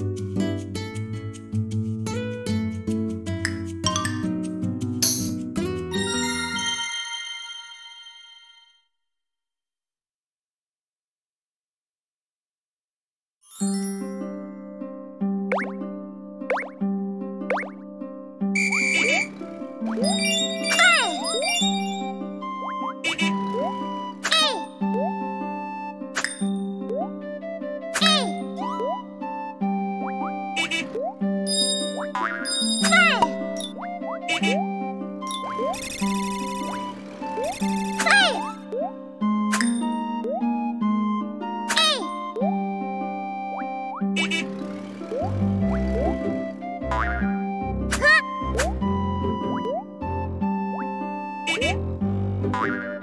え？っ Bye.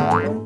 Bye.